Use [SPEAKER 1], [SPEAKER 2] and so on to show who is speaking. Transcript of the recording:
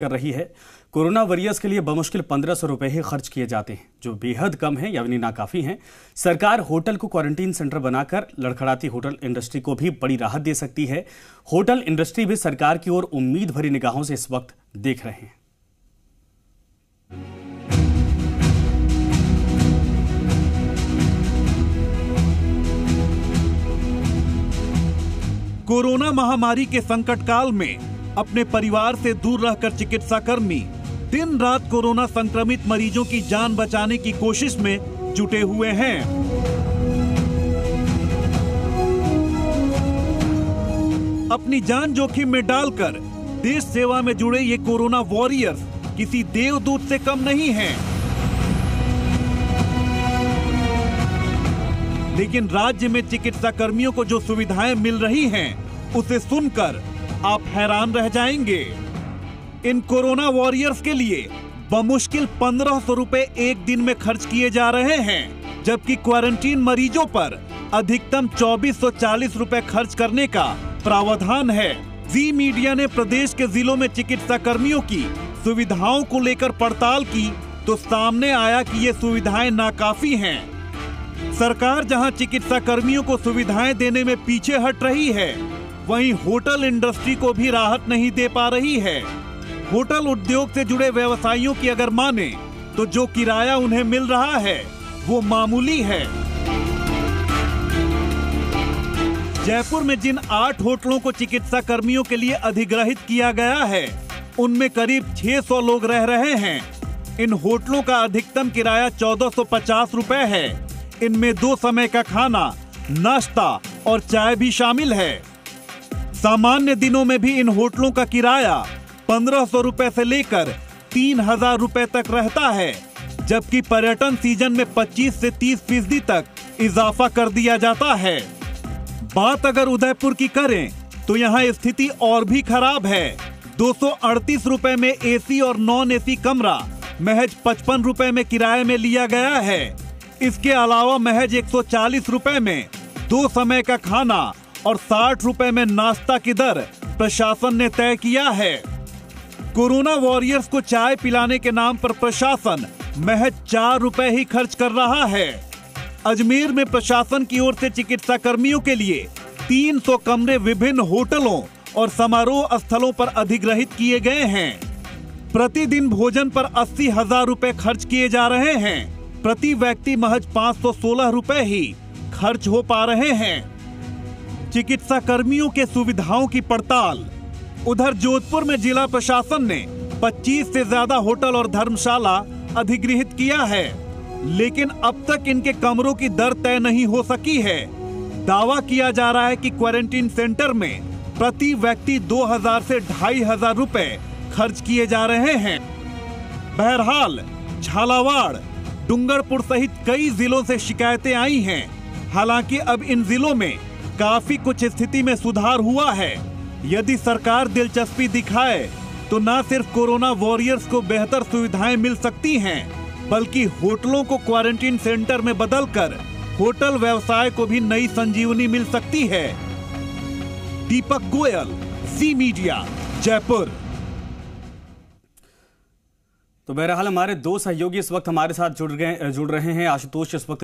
[SPEAKER 1] कर रही है। कोरोना वॉरियर्स के लिए बमुश्किल पंद्रह सौ रुपए ही खर्च किए जाते हैं, जो बेहद कम है यानी नाकाफी हैं। सरकार होटल को क्वारंटीन सेंटर बनाकर लड़खड़ाती होटल इंडस्ट्री को भी बड़ी राहत दे सकती है। होटल इंडस्ट्री भी सरकार की ओर उम्मीद भरी निगाहों से इस वक्त देख रहे हैं।
[SPEAKER 2] कोरोना महामारी के संकट काल में अपने परिवार से दूर रहकर चिकित्सा कर्मी दिन रात कोरोना संक्रमित मरीजों की जान बचाने की कोशिश में जुटे हुए हैं। अपनी जान जोखिम में डालकर देश सेवा में जुड़े ये कोरोना वॉरियर्स किसी देवदूत से कम नहीं हैं। लेकिन राज्य में चिकित्सा कर्मियों को जो सुविधाएँ मिल रही हैं, उसे सुनकर आप हैरान रह जाएँगे। इन कोरोना वॉरियर्स के लिए बमुश्किल पंद्रह सौ रूपए एक दिन में खर्च किए जा रहे हैं, जबकि क्वारंटीन मरीजों पर अधिकतम चौबीस सौ चालीस रूपए खर्च करने का प्रावधान है। जी मीडिया ने प्रदेश के जिलों में चिकित्सा कर्मियों की सुविधाओं को लेकर पड़ताल की तो सामने आया कि ये सुविधाएँ नाकाफी हैं। सरकार जहाँ चिकित्सा कर्मियों को सुविधाएँ देने में पीछे हट रही है वहीं होटल इंडस्ट्री को भी राहत नहीं दे पा रही है। होटल उद्योग से जुड़े व्यवसायियों की अगर माने तो जो किराया उन्हें मिल रहा है, वो मामूली है। जयपुर में जिन आठ होटलों को चिकित्सा कर्मियों के लिए अधिग्रहित किया गया है, उनमें करीब 600 लोग रह रहे हैं। इन होटलों का अधिकतम किराया चौदह सौ पचास रूपए है। इनमें दो समय का खाना, नाश्ता और चाय भी शामिल है। सामान्य दिनों में भी इन होटलों का किराया पंद्रह सौ रूपए से लेकर तीन हज़ार रूपए तक रहता है, जबकि पर्यटन सीज़न में 25 से 30 फ़ीसदी तक इजाफा कर दिया जाता है। बात अगर उदयपुर की करें तो यहाँ स्थिति और भी खराब है। दो सौ में एसी और नॉन एसी कमरा, महज पचपन रूपए में किराए में लिया गया है। इसके अलावा महज 140 रुपए में दो समय का खाना और साठ रुपए में नाश्ता की दर प्रशासन ने तय किया है। कोरोना वॉरियर्स को चाय पिलाने के नाम पर प्रशासन महज चार रुपए ही खर्च कर रहा है। अजमेर में प्रशासन की ओर से चिकित्सा कर्मियों के लिए 300 कमरे विभिन्न होटलों और समारोह स्थलों पर अधिग्रहित किए गए हैं। प्रतिदिन भोजन पर अस्सी हज़ार रूपए खर्च किए जा रहे हैं। प्रति व्यक्ति महज पाँच सौ सोलह रूपए ही खर्च हो पा रहे हैं। चिकित्सा कर्मियों के सुविधाओं की पड़ताल। उधर जोधपुर में जिला प्रशासन ने 25 से ज़्यादा होटल और धर्मशाला अधिग्रहित किया है, लेकिन अब तक इनके कमरों की दर तय नहीं हो सकी है। दावा किया जा रहा है कि क्वारंटीन सेंटर में प्रति व्यक्ति 2000 से ढाई हज़ार रूपए खर्च किए जा रहे हैं। बहरहाल, झालावाड़, डूंगरपुर सहित कई जिलों से शिकायतें आई हैं। हालाँकि अब इन जिलों में काफ़ी कुछ स्थिति में सुधार हुआ है। यदि सरकार दिलचस्पी दिखाए तो न सिर्फ़ कोरोना वॉरियर्स को बेहतर सुविधाएँ मिल सकती हैं, बल्कि होटलों को क्वारंटीन सेंटर में बदलकर होटल व्यवसाय को भी नई संजीवनी मिल सकती है। Deepak Goyal, Zee media, Jaipur.
[SPEAKER 1] तो बहरहाल, हमारे दो सहयोगी इस वक्त हमारे साथ जुड़ गए, जुड़ रहे हैं। आशुतोष, इस वक्त